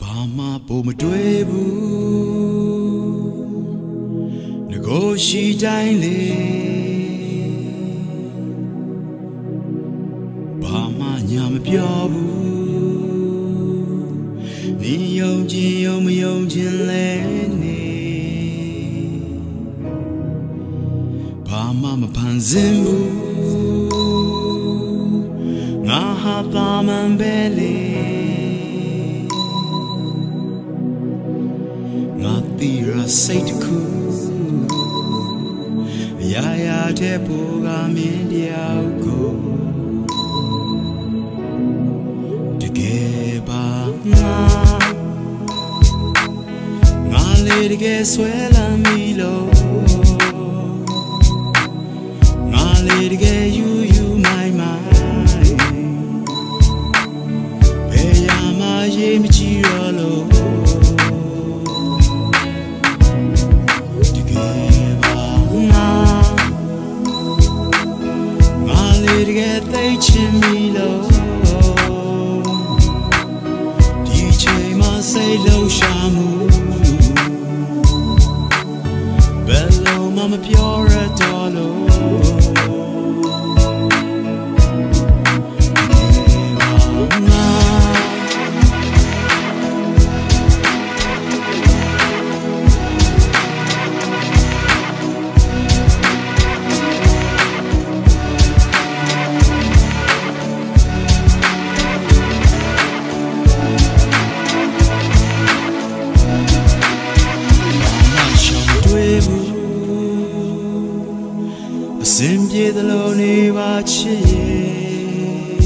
ဘာမှပုံမတွေ့ဘူးငကိုရှိတိုင်းလေဘာမှညာမပြောဘူးနေယုံကြည်ယုံမယုံခြင်းလဲနေဘာမှမဖန်ဆင်းဘူးငါဟာတာမန်ပဲလေ တီရစိတ်တစ်ခုအရာရာတဲ့ပူကမင်းတယောက်ကိုတကယ်ပါငါငါလေးတကယ်ဆွဲလာမိလို့ငါလေးတကယ်ယူယူမိုင်မိုင်ဘယ်ရမှာရေးမကြည့်တော့လို့ ငါလေးတကယ်သိချင်ပြီလို့ဒီချိန်မှာစိတ်လုံးရှာမှုဘယ်လိုမှမပြောရတော့လို့ ပါချစ်ရဲ့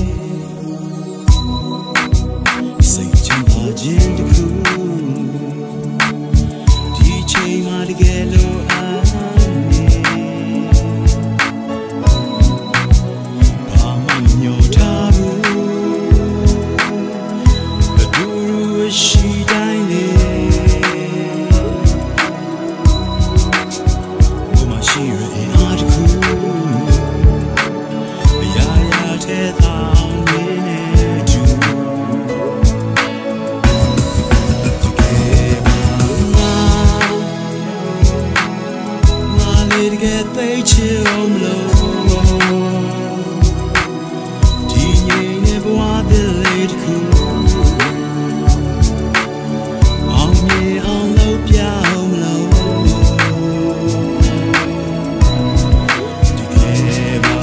စိတ်ချမ်းသာခြင်းတစ်ခု ပိတ်ချင်မလို့ဒီငိမ့်နေဘဝတည်းလေးတစ်ခုအောင်မြင်အောင်လုပ်ပြအောင်မလို့ဒီကယ်ပါ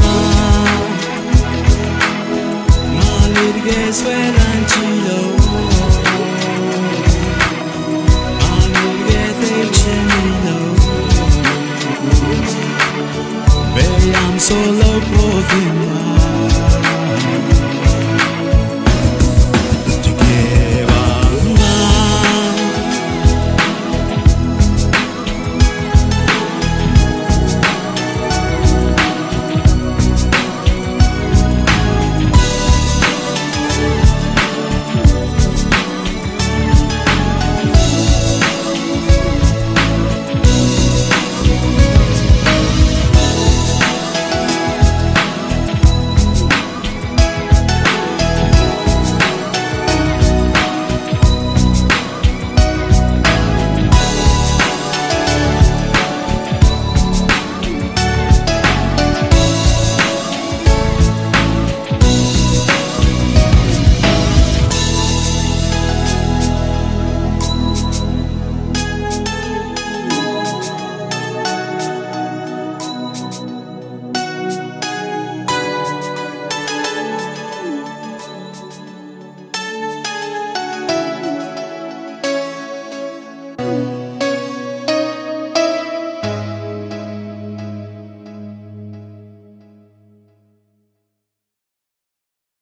နာငါလေးတကယ်ဆွဲလန်းချီလို့ I will get there to me though င်လို့ဘယ်ရမ်းဆိုလို့ပေါ်တင်မှာ